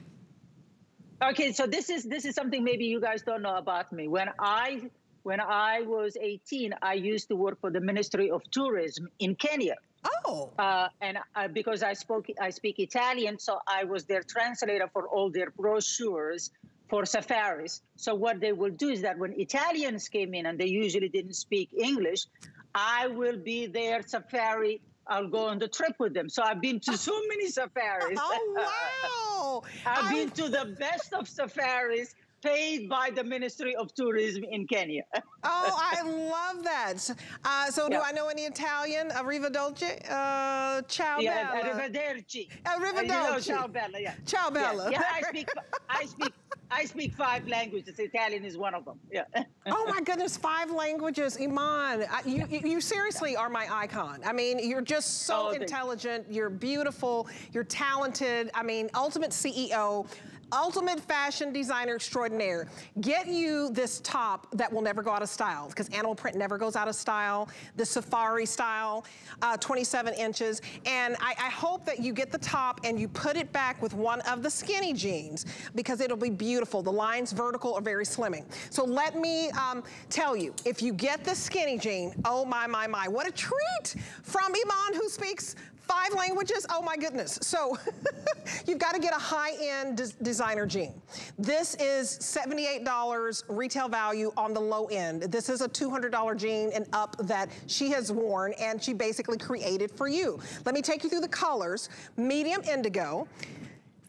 Okay, so this is this is something maybe you guys don't know about me. When I when I was 18, I used to work for the Ministry of Tourism in Kenya. Oh. Uh, and uh, because I spoke, I speak Italian, so I was their translator for all their brochures for safaris. So what they will do is that when Italians came in and they usually didn't speak English, I will be their safari. I'll go on the trip with them. So I've been to so many safaris. Oh wow! I've been to the best of safaris paid by the Ministry of Tourism in Kenya. oh, I love that. Uh, so yeah. do I know any Italian? Arrivederci? Uh, ciao yeah, bella. Arrivederci. Arrivederci. ciao bella, yeah. Ciao bella. Yeah, yeah I speak, I speak, I speak five languages. Italian is one of them. Yeah. oh my goodness, five languages, Iman. you, you seriously are my icon. I mean, you're just so oh, intelligent. You're beautiful. You're talented. I mean, ultimate CEO ultimate fashion designer extraordinaire. Get you this top that will never go out of style because animal print never goes out of style. The safari style, uh, 27 inches. And I, I, hope that you get the top and you put it back with one of the skinny jeans because it'll be beautiful. The lines vertical are very slimming. So let me um, tell you, if you get the skinny jean, oh my, my, my, what a treat from Iman who speaks Five languages? Oh my goodness. So you've got to get a high-end des designer jean. This is $78 retail value on the low end. This is a $200 jean and up that she has worn and she basically created for you. Let me take you through the colors. Medium indigo,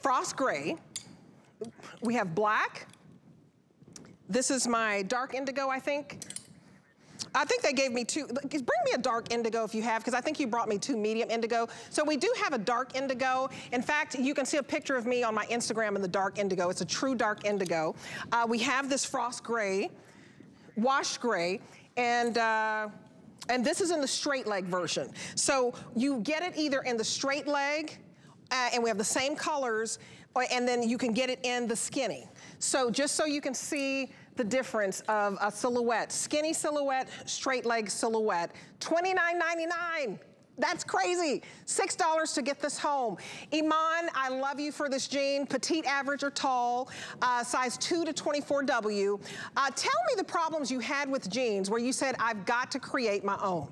frost gray, we have black. This is my dark indigo, I think. I think they gave me two, bring me a dark indigo if you have, because I think you brought me two medium indigo. So we do have a dark indigo. In fact, you can see a picture of me on my Instagram in the dark indigo. It's a true dark indigo. Uh, we have this frost gray, wash gray, and uh, and this is in the straight leg version. So you get it either in the straight leg, uh, and we have the same colors, and then you can get it in the skinny. So just so you can see the difference of a silhouette. Skinny silhouette, straight leg silhouette. $29.99. That's crazy. $6 to get this home. Iman, I love you for this jean. Petite, average, or tall, uh, size 2 to 24W. Uh, tell me the problems you had with jeans where you said, I've got to create my own.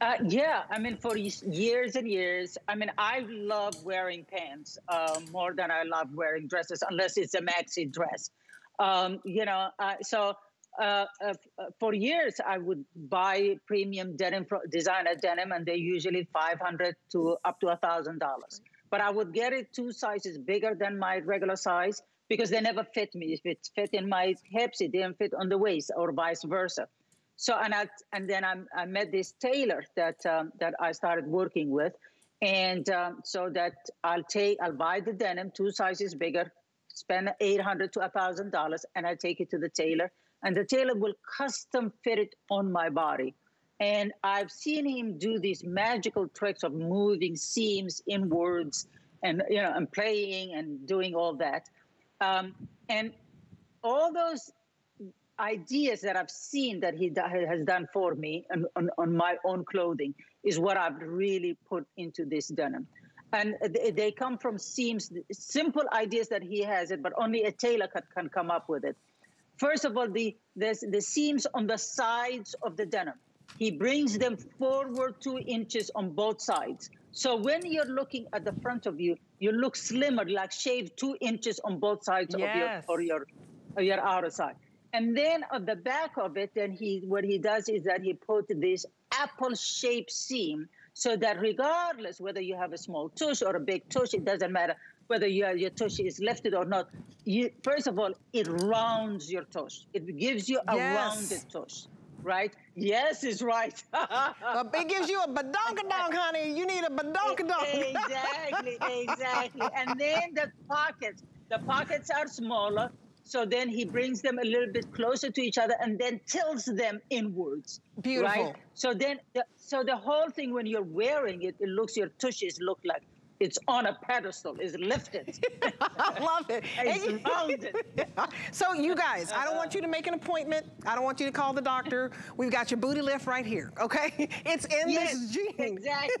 Uh, yeah, I mean, for years and years, I mean, I love wearing pants uh, more than I love wearing dresses, unless it's a maxi dress. Um, you know, uh, so uh, uh, for years I would buy premium denim, designer denim, and they're usually 500 to up to a thousand dollars. But I would get it two sizes bigger than my regular size because they never fit me. If it fit in my hips, it didn't fit on the waist, or vice versa. So and I and then I, I met this tailor that um, that I started working with, and um, so that I'll take I'll buy the denim two sizes bigger, spend 800 to $1,000 and I take it to the tailor and the tailor will custom fit it on my body. And I've seen him do these magical tricks of moving seams inwards and, you know, and playing and doing all that. Um, and all those ideas that I've seen that he has done for me on, on, on my own clothing is what I've really put into this denim and they come from seams, simple ideas that he has it, but only a tailor can, can come up with it. First of all, the there's the seams on the sides of the denim. He brings them forward two inches on both sides. So when you're looking at the front of you, you look slimmer, like shaved two inches on both sides yes. of your or your or your outer side. And then on the back of it, then he what he does is that he put this apple-shaped seam so that regardless whether you have a small tush or a big tush, it doesn't matter whether your, your tush is lifted or not. You, first of all, it rounds your tush. It gives you a yes. rounded tush, right? Yes is right. but it gives you a badonkadonk, honey. You need a badonkadonk. exactly, exactly. And then the pockets. The pockets are smaller, so then he brings them a little bit closer to each other and then tilts them inwards. Beautiful. Right? So then, the, so the whole thing when you're wearing it, it looks your tushes look like it's on a pedestal, it's lifted. I love it. it's rounded. so you guys, I don't want you to make an appointment. I don't want you to call the doctor. We've got your booty lift right here, okay? It's in yes, this jean. Exactly.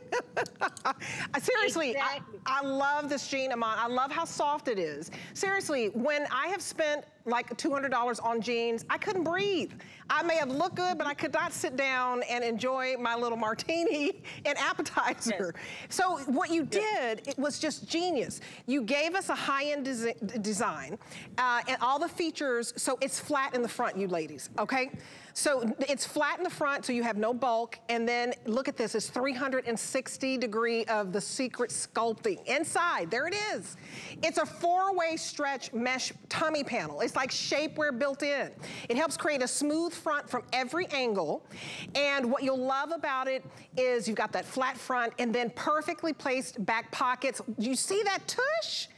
Seriously, exactly. I, I love this jean, Iman. I love how soft it is. Seriously, when I have spent like $200 on jeans, I couldn't breathe. I may have looked good, but I could not sit down and enjoy my little martini and appetizer. Yes. So what you did, it was just genius. You gave us a high-end des design uh, and all the features, so it's flat in the front, you ladies, okay? So it's flat in the front, so you have no bulk. And then look at this, it's 360 degree of the secret sculpting. Inside, there it is. It's a four-way stretch mesh tummy panel. It's like shapewear built in. It helps create a smooth front from every angle. And what you'll love about it is you've got that flat front and then perfectly placed back pockets. Do you see that tush?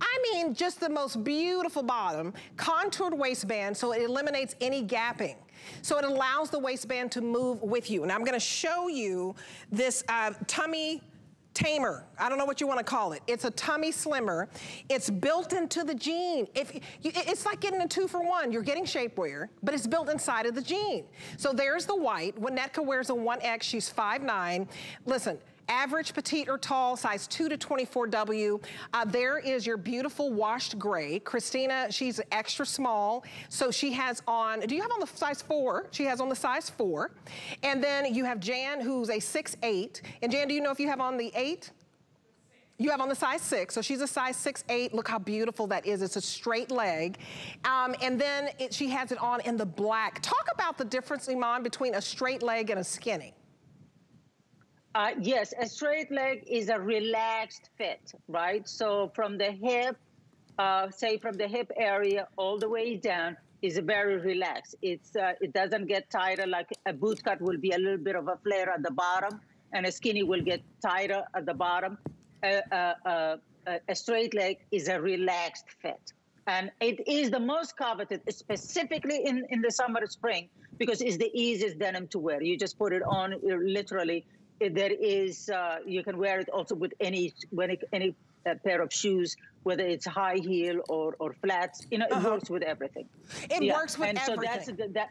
I mean, just the most beautiful bottom, contoured waistband, so it eliminates any gapping. So it allows the waistband to move with you. And I'm gonna show you this uh, tummy tamer. I don't know what you want to call it. It's a tummy slimmer. It's built into the jean. If you, It's like getting a two for one. You're getting shapewear, but it's built inside of the jean. So there's the white. Winnetka wears a 1X. She's 5'9". Listen, average, petite, or tall, size 2 to 24W. Uh, there is your beautiful washed gray. Christina, she's extra small, so she has on, do you have on the size 4? She has on the size 4. And then you have Jan, who's a 6'8". And Jan, do you know if you have on the 8? You have on the size six, so she's a size six, eight. Look how beautiful that is. It's a straight leg. Um, and then it, she has it on in the black. Talk about the difference, Iman, between a straight leg and a skinny. Uh, yes, a straight leg is a relaxed fit, right? So from the hip, uh, say from the hip area all the way down, is very relaxed. It's uh, it doesn't get tighter like a boot cut will be a little bit of a flare at the bottom, and a skinny will get tighter at the bottom. a straight leg is a relaxed fit, and it is the most coveted, specifically in in the summer spring, because it's the easiest denim to wear. You just put it on literally there is uh, you can wear it also with any any, any uh, pair of shoes, whether it's high heel or or flats. You know, it uh-huh. works with everything. It yeah. works with and everything. And so that's that.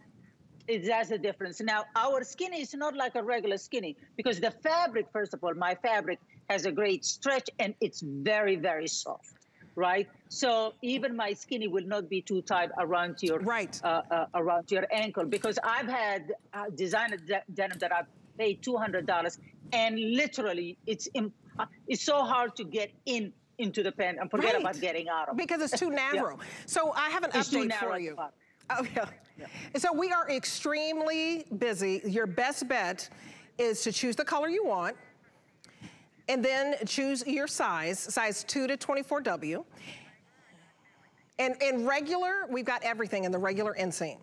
It, that's the difference. Now, our skinny is not like a regular skinny because the fabric, first of all, my fabric has a great stretch and it's very, very soft, right? So even my skinny will not be too tight around your right uh, uh, around your ankle because I've had uh, designer de- denim that I've pay $200 and literally it's imp- uh, it's so hard to get in into the pen and forget right. about getting out of it. Because it's too narrow. yeah. So I have an it's update for you. Oh, yeah. yeah. So we are extremely busy. Your best bet is to choose the color you want and then choose your size, size 2 to 24W. And in regular, we've got everything in the regular inseam.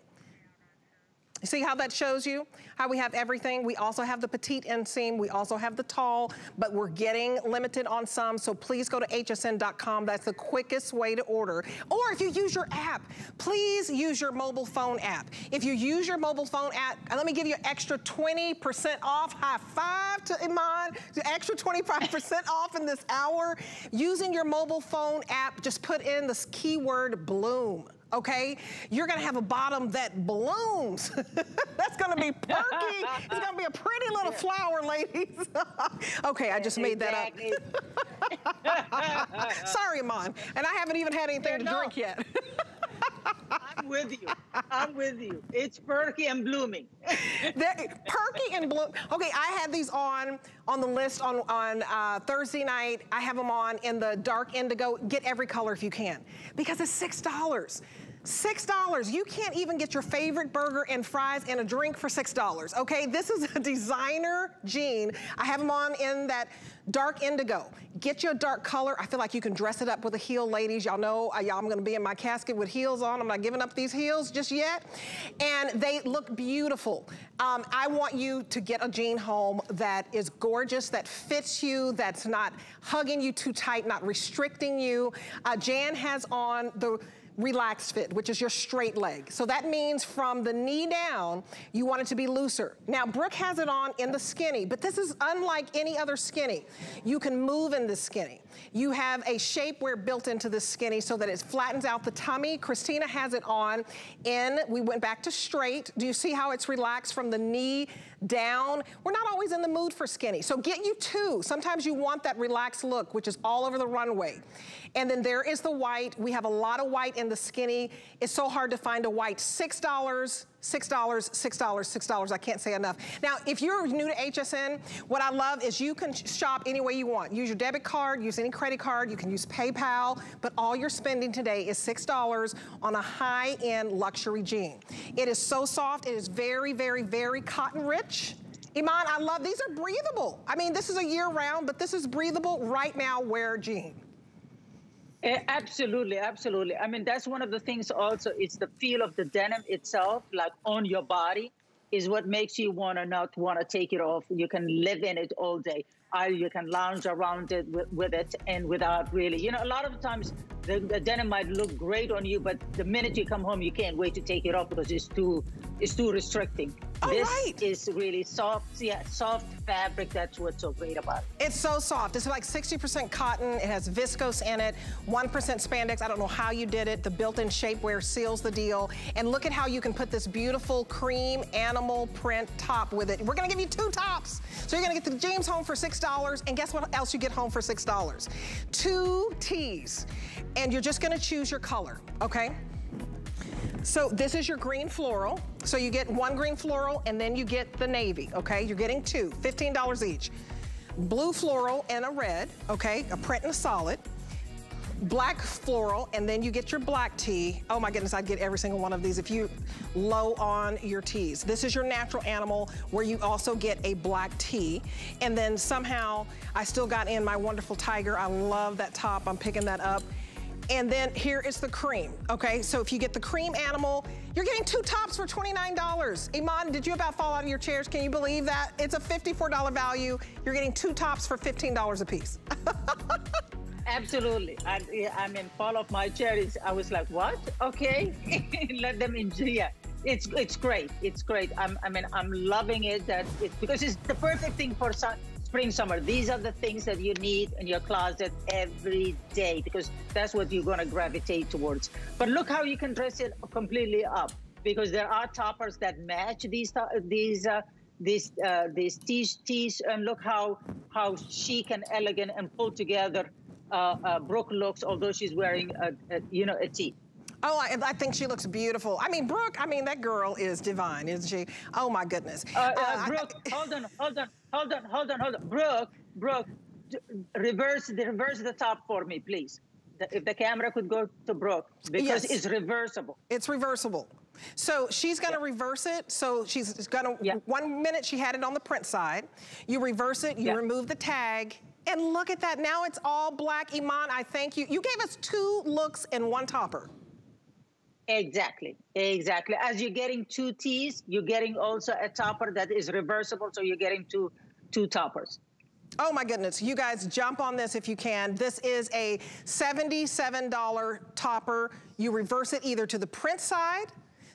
See how that shows you? How we have everything. We also have the petite inseam. We also have the tall, but we're getting limited on some. So please go to hsn.com. That's the quickest way to order. Or if you use your app, please use your mobile phone app. If you use your mobile phone app, let me give you extra 20% off. High five to Iman. Extra 25% off in this hour. Using your mobile phone app, just put in this keyword bloom okay? You're gonna have a bottom that blooms. That's gonna be perky. it's gonna be a pretty little flower, ladies. okay, I just made that up. Sorry, Iman. And I haven't even had anything to drink yet. I'm with you. I'm with you. It's perky and blooming. perky and bloom. Okay, I had these on on the list on on uh, Thursday night. I have them on in the dark indigo. Get every color if you can, because it's six dollars. $6. You can't even get your favorite burger and fries and a drink for $6, okay? This is a designer jean. I have them on in that dark indigo. Get you a dark color. I feel like you can dress it up with a heel, ladies. Y'all know uh, y'all I'm gonna be in my casket with heels on. I'm not giving up these heels just yet. And they look beautiful. Um, I want you to get a jean home that is gorgeous, that fits you, that's not hugging you too tight, not restricting you. Uh, Jan has on the relaxed fit, which is your straight leg. So that means from the knee down, you want it to be looser. Now, Brooke has it on in the skinny, but this is unlike any other skinny. You can move in this skinny. You have a shapewear built into this skinny so that it flattens out the tummy. Christina has it on in, we went back to straight. Do you see how it's relaxed from the knee down? We're not always in the mood for skinny. So get you two. Sometimes you want that relaxed look, which is all over the runway. And then there is the white. We have a lot of white in the skinny. It's so hard to find a white. $6, $6, $6, $6. I can't say enough. Now, if you're new to HSN, what I love is you can shop any way you want. Use your debit card, use any credit card, you can use PayPal, but all you're spending today is $6 on a high-end luxury jean. It is so soft, it is very, very, very cotton rich. Iman, I love, these are breathable. I mean, this is a year round, but this is breathable right now wear jean. Eh, absolutely, absolutely. I mean, that's one of the things also, it's the feel of the denim itself, like on your body, is what makes you want to not want to take it off. You can live in it all day. I, you can lounge around it with, with, it and without really, you know, a lot of times the, the, denim might look great on you, but the minute you come home, you can't wait to take it off because it's too, it's too restricting. All this right. is really soft, yeah, soft fabric. That's what's so great about it. It's so soft. It's like 60% cotton. It has viscose in it, 1% spandex. I don't know how you did it. The built-in shapewear seals the deal. And look at how you can put this beautiful cream animal print top with it. We're gonna give you two tops. So you're gonna get the jeans home for $6, and guess what else you get home for $6? Two tees. And you're just gonna choose your color, okay? So this is your green floral. So you get one green floral and then you get the navy, okay? You're getting two, $15 each. Blue floral and a red, okay? A print and a solid. Black floral, and then you get your black tee. Oh my goodness, I'd get every single one of these if you low on your tees. This is your natural animal where you also get a black tee. And then somehow I still got in my wonderful tiger. I love that top, I'm picking that up. And then here is the cream, okay? So if you get the cream animal, you're getting two tops for $29. Iman, did you about fall out of your chairs? Can you believe that? It's a $54 value. You're getting two tops for $15 a piece. Absolutely. I, I mean, fall off my chair is, I was like, what? Okay, let them enjoy it. It's, it's great. It's great. I'm, I mean, I'm loving it that it, because it's the perfect thing for spring, summer. These are the things that you need in your closet every day because that's what you're going to gravitate towards. But look how you can dress it completely up because there are toppers that match these these uh, these uh, these tees, tees and look how how chic and elegant and pulled together uh, uh, Brooke looks, although she's wearing a, a you know a tee. Oh, I, I, think she looks beautiful. I mean, Brooke, I mean, that girl is divine, isn't she? Oh, my goodness. Uh, uh, Brooke, hold on, hold on, hold on, hold on, hold on. Brooke, Brooke, reverse, reverse the top for me, please. If the camera could go to Brooke, because yes. it's reversible. It's reversible. So she's gonna yeah. reverse it. So she's gonna, yeah. one minute she had it on the print side. You reverse it, you yeah. remove the tag, and look at that, now it's all black. Iman, I thank you. You gave us two looks and one topper. Exactly, exactly. As you're getting two tees, you're getting also a topper that is reversible, so you're getting two, two toppers. Oh my goodness, you guys jump on this if you can. This is a $77 topper. You reverse it either to the print side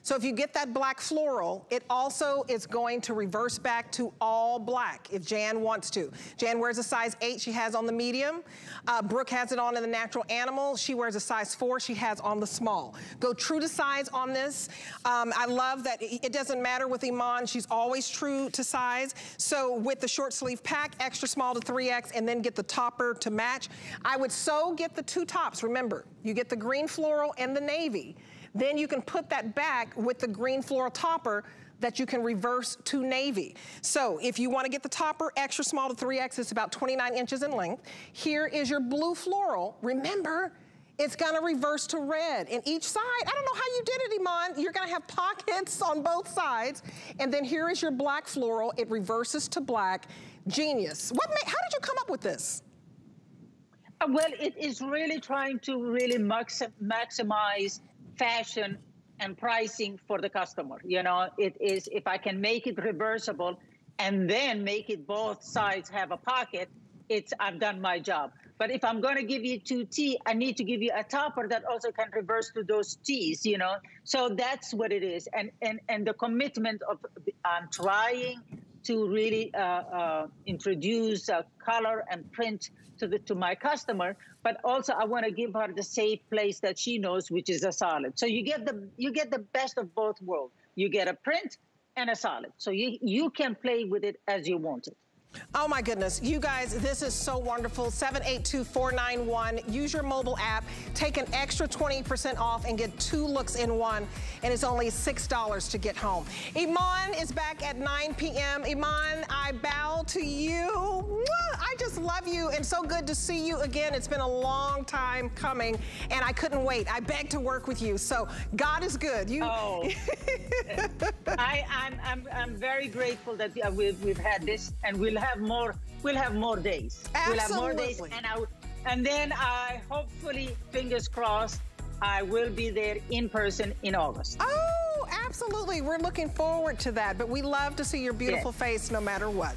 so if you get that black floral, it also is going to reverse back to all black if Jan wants to. Jan wears a size eight, she has on the medium. Uh, Brooke has it on in the natural animal. She wears a size four, she has on the small. Go true to size on this. Um, I love that it doesn't matter with Iman, she's always true to size. So with the short sleeve pack, extra small to 3X, and then get the topper to match. I would so get the two tops. Remember, you get the green floral and the navy. Then you can put that back with the green floral topper that you can reverse to navy. So if you wanna get the topper extra small to 3X, it's about 29 inches in length. Here is your blue floral. Remember, it's gonna reverse to red. And each side, I don't know how you did it, Iman. You're gonna have pockets on both sides. And then here is your black floral. It reverses to black. Genius. What? how did you come up with this? Uh, well, it is really trying to really maximize fashion and pricing for the customer. You know, it is if I can make it reversible and then make it both sides have a pocket, it's I've done my job. But if I'm going to give you two T, I need to give you a topper that also can reverse to those T's, you know. So that's what it is, and and and the commitment of I'm trying to really uh, uh, introduce a color and print to the to my customer, but also I want to give her the safe place that she knows, which is a solid. So you get the you get the best of both worlds. You get a print and a solid. So you you can play with it as you want it. Oh my goodness, you guys, this is so wonderful. 782491, use your mobile app, take an extra 20% off and get two looks in one, and it's only $6 to get home. Iman is back at 9 p.m. Iman, I bow to you. I just love you and so good to see you again. It's been a long time coming and I couldn't wait. I begged to work with you. So God is good. You. Oh. I, I'm, I'm, I'm very grateful that uh, we've, we've had this and we'll have more, we'll have more days. Absolutely. We'll have more days and I, and then I hopefully, fingers crossed, I will be there in person in August. Oh, absolutely. We're looking forward to that. But we love to see your beautiful yes. face no matter what.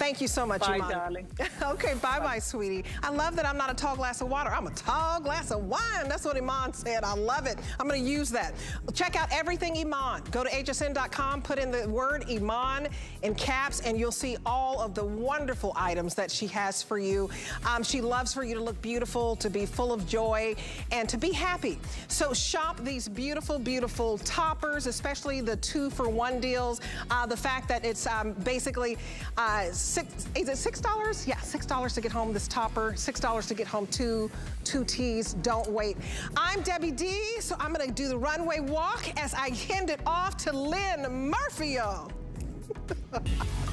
Thank you so much, bye, Iman. darling. okay, bye-bye, bye. sweetie. I love that I'm not a tall glass of water. I'm a tall glass of wine. That's what Iman said. I love it. I'm going to use that. Check out everything Iman. Go to hsn.com, put in the word Iman in caps, and you'll see all of the wonderful items that she has for you. Um, she loves for you to look beautiful, to be full of joy, and to be happy. So shop these beautiful, beautiful toppers, especially the two-for-one deals. Uh, the fact that it's um, basically uh, six, is it $6? Yeah, $6 to get home this topper, $6 to get home two, two tees. Don't wait. I'm Debbie D, so I'm gonna do the runway walk as I hand it off to Lynn Murphy.